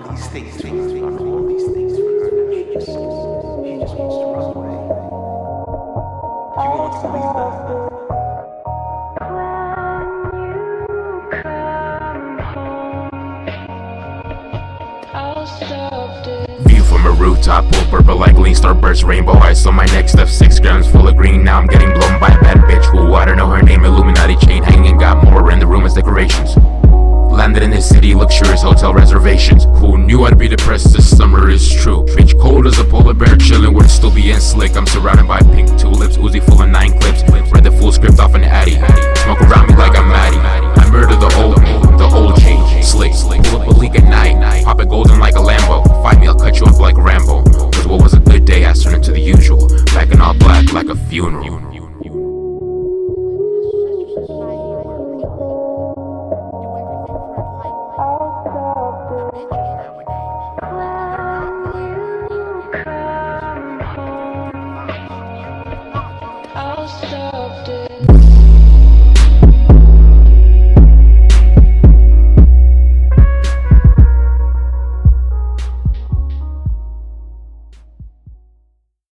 all these things her, done all these things for her, and she just, she just wants to run away. She wants to leave. View from a rooftop, purple like lean starburst, rainbow eyes on my neck, stuff six grams full of green. Now I'm getting blown by a bad bitch who I don't know her name. Illuminati chain in this city, luxurious hotel reservations. Who knew I'd be depressed this summer is true. Bitch cold as a polar bear, chilling would still be in slick. I'm surrounded by pink tulips, Uzi full of nine clips. Read the full script off an addy. Smoke around me like I'm Maddie. I murder the old me, the old G. Slick, pull up a leak at night. Pop it golden like a Lambo. Fight me, I'll cut you up like Rambo. Cause what was a good day has turned into the usual. Back in all black like a funeral. loved it.